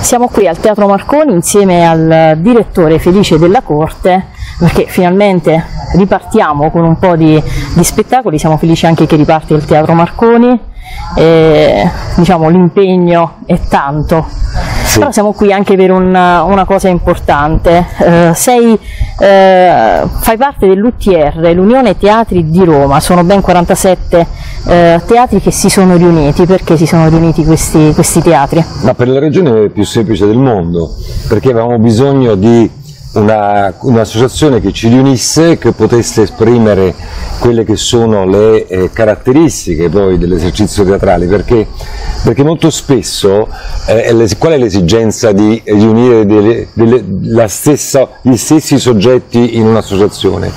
Siamo qui al Teatro Marconi insieme al direttore Felice della Corte perché finalmente ripartiamo con un po' di, di spettacoli, siamo felici anche che riparte il Teatro Marconi, e, diciamo l'impegno è tanto. Sì. Però siamo qui anche per una, una cosa importante, eh, sei, eh, fai parte dell'UTR, l'Unione Teatri di Roma, sono ben 47 eh, teatri che si sono riuniti, perché si sono riuniti questi, questi teatri? Ma per la ragione più semplice del mondo, perché avevamo bisogno di un'associazione che ci riunisse, che potesse esprimere quelle che sono le eh, caratteristiche poi dell'esercizio teatrale, perché, perché molto spesso eh, qual è l'esigenza di riunire delle, delle, stessa, gli stessi soggetti in un'associazione?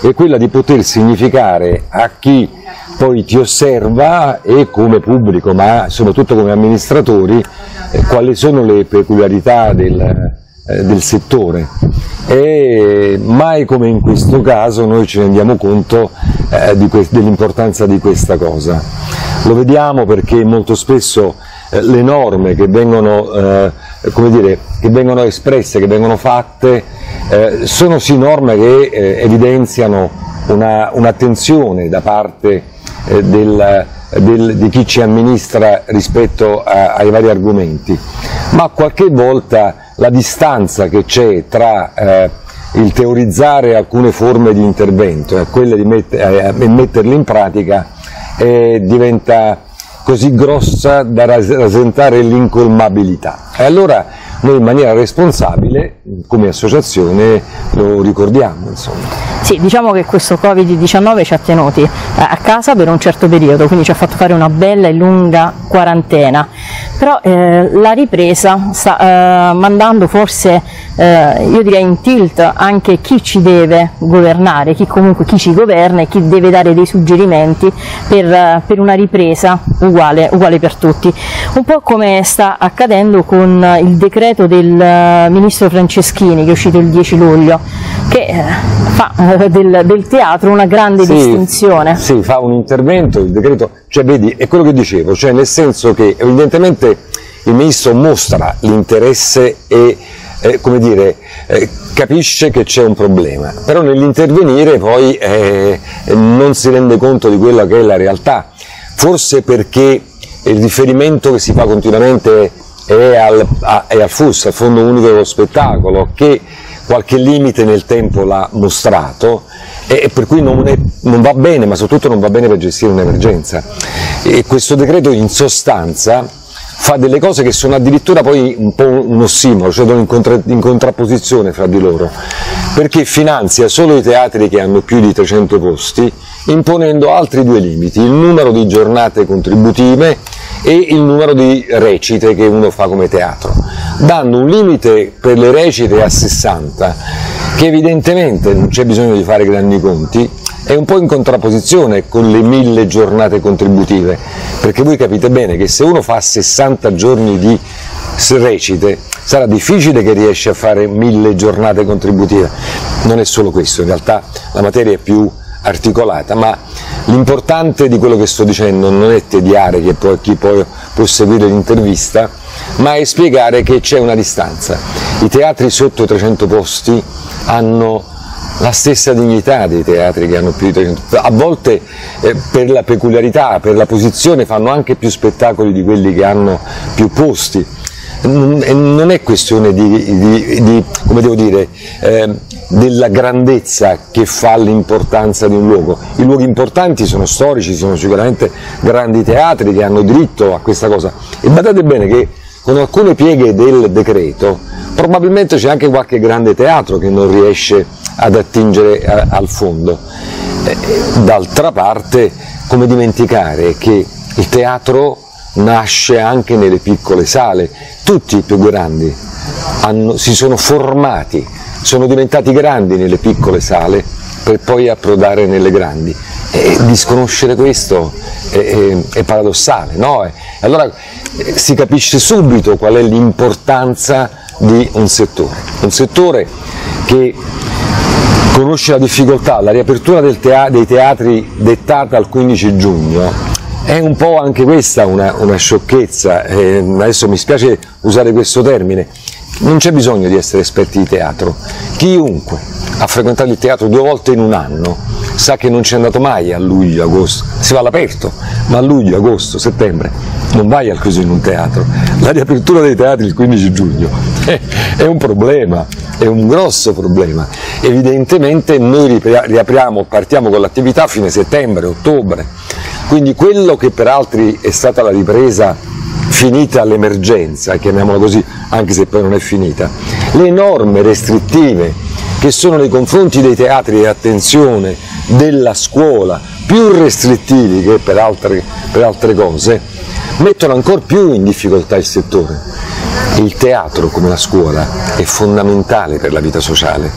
È quella di poter significare a chi poi ti osserva e come pubblico, ma soprattutto come amministratori, eh, quali sono le peculiarità del, del settore e mai come in questo caso noi ci rendiamo conto eh, dell'importanza di questa cosa. Lo vediamo perché molto spesso eh, le norme che vengono, eh, dire, che vengono, espresse, che vengono fatte, eh, sono sì norme che eh, evidenziano un'attenzione un da parte del, del, di chi ci amministra rispetto a, ai vari argomenti, ma qualche volta la distanza che c'è tra eh, il teorizzare alcune forme di intervento e quelle di met eh, metterle in pratica eh, diventa così grossa da rasentare l'incolmabilità. E allora noi in maniera responsabile, come associazione, lo ricordiamo. Insomma. Sì, diciamo che questo Covid-19 ci ha tenuti eh, a casa per un certo periodo, quindi ci ha fatto fare una bella e lunga quarantena, però eh, la ripresa sta eh, mandando forse, eh, io direi in tilt, anche chi ci deve governare, chi comunque chi ci governa e chi deve dare dei suggerimenti per, eh, per una ripresa uguale, uguale per tutti. Un po' come sta accadendo con il decreto del eh, ministro Franceschini che è uscito il 10 luglio, che fa del, del teatro una grande sì, distinzione. Sì, fa un intervento, il decreto, cioè vedi, è quello che dicevo, cioè nel senso che evidentemente il ministro mostra l'interesse e eh, come dire, eh, capisce che c'è un problema, però nell'intervenire poi eh, non si rende conto di quella che è la realtà, forse perché il riferimento che si fa continuamente è al, a, è al FUS, al Fondo Unico dello Spettacolo, che qualche limite nel tempo l'ha mostrato e per cui non, è, non, va bene, ma soprattutto non va bene per gestire un'emergenza. E questo decreto in sostanza fa delle cose che sono addirittura poi un po' un ossimoro, cioè in, contra, in contrapposizione fra di loro, perché finanzia solo i teatri che hanno più di 300 posti, imponendo altri due limiti, il numero di giornate contributive e il numero di recite che uno fa come teatro, dando un limite per le recite a 60, che evidentemente non c'è bisogno di fare grandi conti, è un po' in contrapposizione con le mille giornate contributive, perché voi capite bene che se uno fa 60 giorni di recite sarà difficile che riesce a fare mille giornate contributive. Non è solo questo, in realtà la materia è più articolata, ma l'importante di quello che sto dicendo non è tediare chi poi, chi poi può seguire l'intervista, ma è spiegare che c'è una distanza. I teatri sotto 300 posti hanno la stessa dignità dei teatri che hanno più di 300 a volte eh, per la peculiarità, per la posizione fanno anche più spettacoli di quelli che hanno più posti non è questione di, di, di come devo dire, eh, della grandezza che fa l'importanza di un luogo. I luoghi importanti sono storici, sono sicuramente grandi teatri che hanno diritto a questa cosa. E badate bene che con alcune pieghe del decreto probabilmente c'è anche qualche grande teatro che non riesce ad attingere a, al fondo. Eh, d'altra parte, come dimenticare che il teatro nasce anche nelle piccole sale, tutti i più grandi hanno, si sono formati, sono diventati grandi nelle piccole sale per poi approdare nelle grandi. E disconoscere questo è, è, è paradossale, no? E allora eh, si capisce subito qual è l'importanza di un settore, un settore che conosce la difficoltà, la riapertura tea dei teatri dettata al 15 giugno è un po' anche questa una, una sciocchezza, eh, adesso mi spiace usare questo termine, non c'è bisogno di essere esperti di teatro, chiunque ha frequentato il teatro due volte in un anno sa che non c'è andato mai a luglio, agosto, si va all'aperto, ma a luglio, agosto, settembre non vai al chiuso in un teatro, la riapertura dei teatri il 15 giugno è, un problema, è un grosso problema. Evidentemente noi riapriamo, partiamo con l'attività a fine settembre, ottobre, quindi quello che per altri è stata la ripresa finita l'emergenza, chiamiamola così, anche se poi non è finita, le norme restrittive che sono nei confronti dei teatri e attenzione della scuola più restrittivi che per altre, per altre cose, mettono ancora più in difficoltà il settore. Il teatro, come la scuola, è fondamentale per la vita sociale.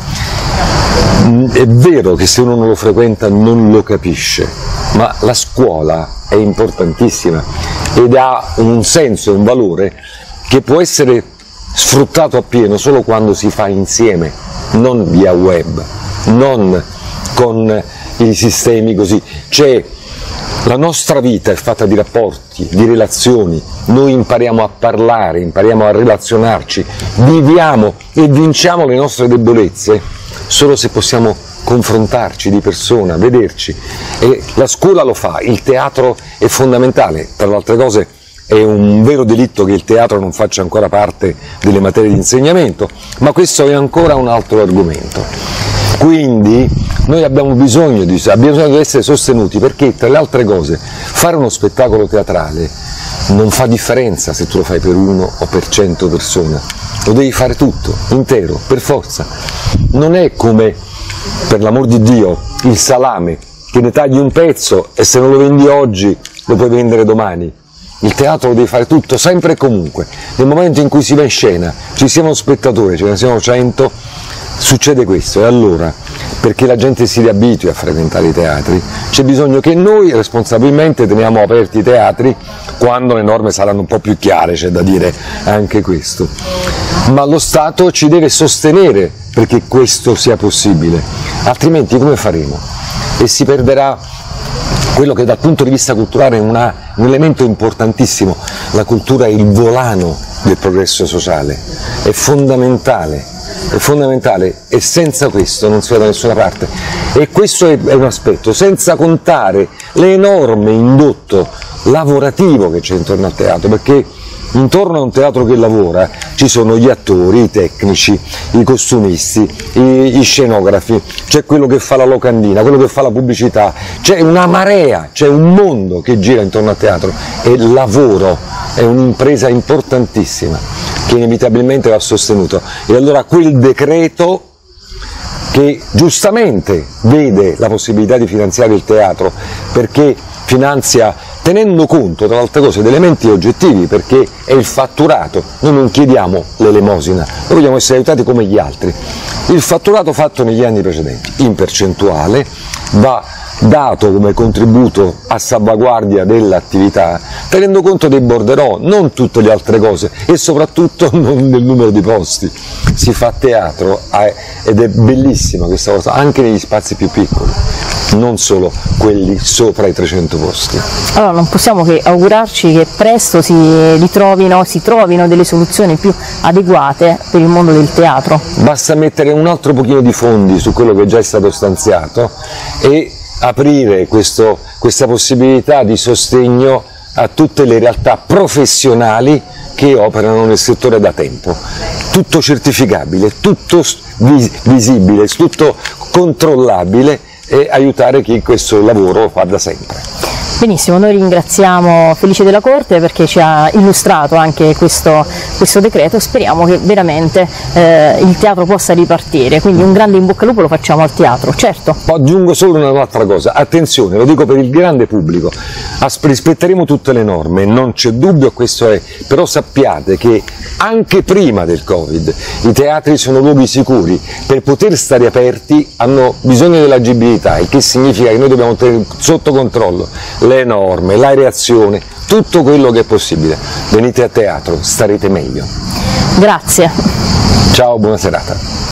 È vero che se uno non lo frequenta non lo capisce, ma la scuola è importantissima ed ha un senso e un valore che può essere sfruttato appieno solo quando si fa insieme, non via web, non con i sistemi così. C'è la nostra vita è fatta di rapporti, di relazioni, noi impariamo a parlare, impariamo a relazionarci, viviamo e vinciamo le nostre debolezze solo se possiamo confrontarci di persona, vederci. E la scuola lo fa, il teatro è fondamentale, tra le altre cose è un vero delitto che il teatro non faccia ancora parte delle materie di insegnamento, ma questo è ancora un altro argomento. Quindi noi abbiamo bisogno, di, abbiamo bisogno di essere sostenuti perché tra le altre cose fare uno spettacolo teatrale non fa differenza se tu lo fai per uno o per cento persone, lo devi fare tutto, intero, per forza. Non è come, per l'amor di Dio, il salame, che ne tagli un pezzo e se non lo vendi oggi lo puoi vendere domani. Il teatro lo devi fare tutto, sempre e comunque. Nel momento in cui si va in scena, ci siano spettatori, ce ne siano cento, succede questo e allora perché la gente si riabitui a frequentare i teatri c'è bisogno che noi responsabilmente teniamo aperti i teatri quando le norme saranno un po' più chiare, c'è da dire anche questo. Ma lo Stato ci deve sostenere perché questo sia possibile, altrimenti come faremo? E si perderà quello che dal punto di vista culturale è una, un elemento importantissimo, la cultura è il volano del progresso sociale, è fondamentale è fondamentale e senza questo non si va da nessuna parte. E questo è, è un aspetto, senza contare l'enorme indotto lavorativo che c'è intorno al teatro, perché intorno a un teatro che lavora ci sono gli attori, i tecnici, i costumisti, i, gli scenografi, c'è quello che fa la locandina, quello che fa la pubblicità, c'è una marea, c'è un mondo che gira intorno al teatro e lavoro è un'impresa importantissima che inevitabilmente va sostenuto. E allora quel decreto che giustamente vede la possibilità di finanziare il teatro perché finanzia tenendo conto tra le altre cose di elementi oggettivi perché è il fatturato, noi non chiediamo l'elemosina, noi vogliamo essere aiutati come gli altri. Il fatturato fatto negli anni precedenti in percentuale va dato come contributo a salvaguardia dell'attività, tenendo conto dei borderò, non tutte le altre cose e soprattutto non del numero di posti. Si fa teatro eh, ed è bellissima questa cosa, anche negli spazi più piccoli, non solo quelli sopra i 300 posti. Allora non possiamo che augurarci che presto si ritrovino, si trovino delle soluzioni più adeguate per il mondo del teatro. Basta mettere un altro pochino di fondi su quello che già è stato stanziato e aprire questo, questa possibilità di sostegno a tutte le realtà professionali che operano nel settore da tempo. Tutto certificabile, tutto visibile, tutto controllabile e aiutare chi questo lavoro fa da sempre. Benissimo, noi ringraziamo Felice della Corte perché ci ha illustrato anche questo, questo decreto, speriamo che veramente eh, il teatro possa ripartire, quindi un grande in bocca al lupo lo facciamo al teatro, certo. Aggiungo solo un'altra cosa, attenzione, lo dico per il grande pubblico, rispetteremo tutte le norme, non c'è dubbio, questo è, però sappiate che anche prima del Covid i teatri sono luoghi sicuri, per poter stare aperti hanno bisogno dell'agibilità, il che significa che noi dobbiamo tenere sotto controllo le norme, la reazione, tutto quello che è possibile. Venite a teatro, starete meglio. Grazie. Ciao, buona serata.